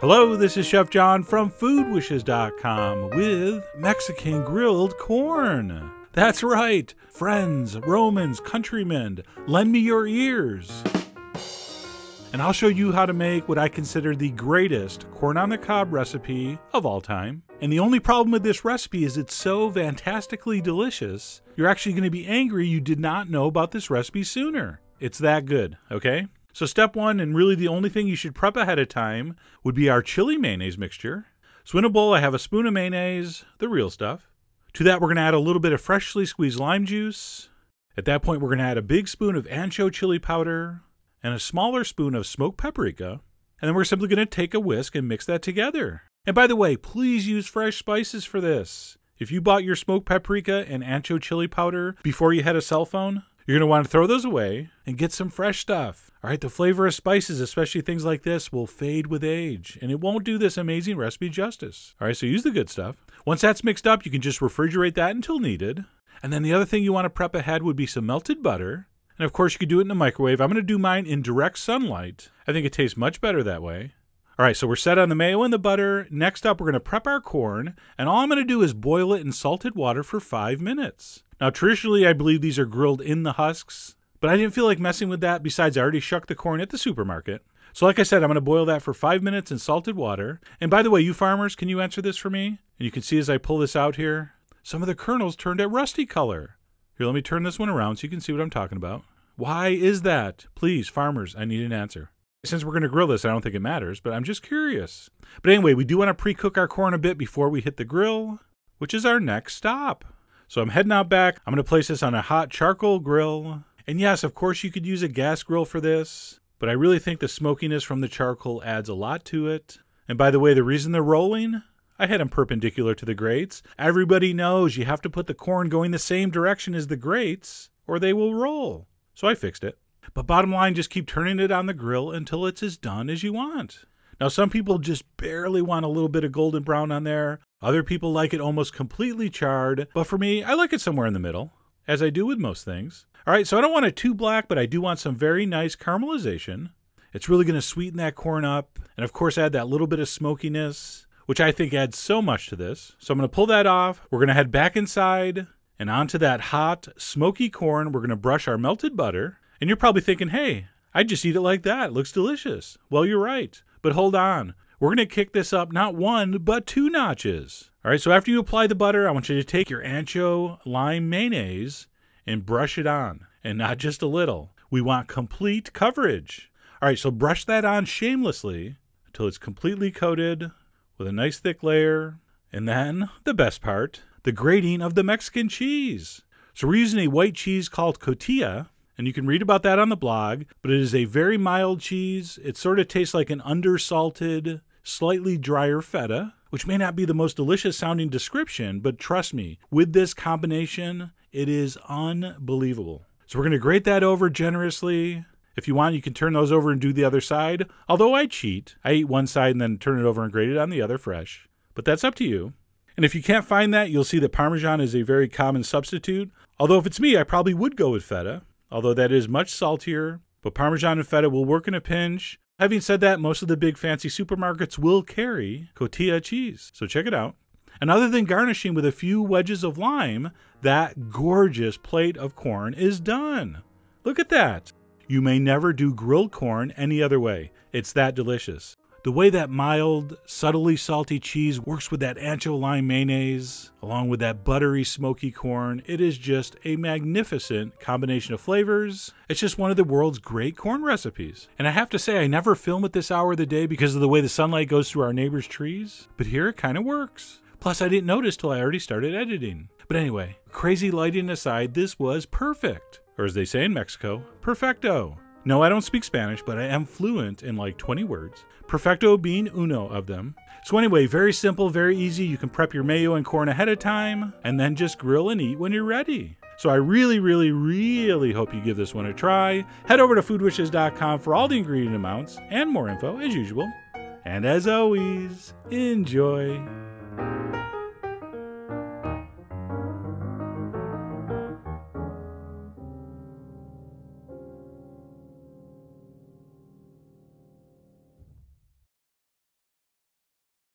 Hello, this is Chef John from foodwishes.com with Mexican grilled corn. That's right, friends, Romans, countrymen, lend me your ears. And I'll show you how to make what I consider the greatest corn on the cob recipe of all time. And the only problem with this recipe is it's so fantastically delicious, you're actually going to be angry you did not know about this recipe sooner. It's that good, okay? So, step one, and really the only thing you should prep ahead of time, would be our chili mayonnaise mixture. So, in a bowl, I have a spoon of mayonnaise, the real stuff. To that, we're going to add a little bit of freshly squeezed lime juice. At that point, we're going to add a big spoon of ancho chili powder and a smaller spoon of smoked paprika. And then we're simply going to take a whisk and mix that together. And by the way, please use fresh spices for this. If you bought your smoked paprika and ancho chili powder before you had a cell phone, you're going to want to throw those away and get some fresh stuff. All right, the flavor of spices, especially things like this, will fade with age, and it won't do this amazing recipe justice. All right, so use the good stuff. Once that's mixed up, you can just refrigerate that until needed. And then the other thing you want to prep ahead would be some melted butter. And of course, you could do it in the microwave. I'm going to do mine in direct sunlight. I think it tastes much better that way. All right, so we're set on the mayo and the butter. Next up, we're going to prep our corn, and all I'm going to do is boil it in salted water for five minutes. Now, traditionally, I believe these are grilled in the husks, but I didn't feel like messing with that. Besides, I already shucked the corn at the supermarket. So, like I said, I'm going to boil that for five minutes in salted water. And by the way, you farmers, can you answer this for me? And you can see as I pull this out here, some of the kernels turned a rusty color. Here, let me turn this one around so you can see what I'm talking about. Why is that? Please, farmers, I need an answer. Since we're going to grill this, I don't think it matters, but I'm just curious. But anyway, we do want to pre cook our corn a bit before we hit the grill, which is our next stop. So I'm heading out back. I'm going to place this on a hot charcoal grill. And yes, of course, you could use a gas grill for this, but I really think the smokiness from the charcoal adds a lot to it. And by the way, the reason they're rolling, I had them perpendicular to the grates. Everybody knows you have to put the corn going the same direction as the grates, or they will roll. So I fixed it. But bottom line, just keep turning it on the grill until it's as done as you want. Now, some people just barely want a little bit of golden brown on there. Other people like it almost completely charred. But for me, I like it somewhere in the middle, as I do with most things. All right, so I don't want it too black, but I do want some very nice caramelization. It's really going to sweeten that corn up, and of course, add that little bit of smokiness, which I think adds so much to this. So I'm going to pull that off. We're going to head back inside, and onto that hot, smoky corn, we're going to brush our melted butter. And you're probably thinking, hey, I'd just eat it like that. It looks delicious. Well, you're right. But hold on. We're going to kick this up not one, but two notches. All right, so after you apply the butter, I want you to take your ancho lime mayonnaise and brush it on, and not just a little. We want complete coverage. All right, so brush that on shamelessly until it's completely coated with a nice thick layer. And then the best part the grating of the Mexican cheese. So we're using a white cheese called cotija, and you can read about that on the blog, but it is a very mild cheese. It sort of tastes like an undersalted, slightly drier feta, which may not be the most delicious sounding description, but trust me, with this combination, it is unbelievable. So we're going to grate that over generously. If you want, you can turn those over and do the other side. Although I cheat, I eat one side and then turn it over and grate it on the other fresh. But that's up to you. And if you can't find that, you'll see that Parmesan is a very common substitute. Although if it's me, I probably would go with feta, although that is much saltier. But Parmesan and feta will work in a pinch. Having said that, most of the big fancy supermarkets will carry cotija cheese, so check it out. And other than garnishing with a few wedges of lime, that gorgeous plate of corn is done. Look at that. You may never do grilled corn any other way. It's that delicious. The way that mild, subtly salty cheese works with that ancho lime mayonnaise, along with that buttery, smoky corn, it is just a magnificent combination of flavors. It's just one of the world's great corn recipes. And I have to say, I never film at this hour of the day because of the way the sunlight goes through our neighbor's trees, but here it kind of works. Plus, I didn't notice till I already started editing. But anyway, crazy lighting aside, this was perfect. Or as they say in Mexico, perfecto. No, I don't speak Spanish, but I am fluent in like 20 words, perfecto being uno of them. So, anyway, very simple, very easy. You can prep your mayo and corn ahead of time and then just grill and eat when you're ready. So, I really, really, really hope you give this one a try. Head over to foodwishes.com for all the ingredient amounts and more info as usual. And as always, enjoy.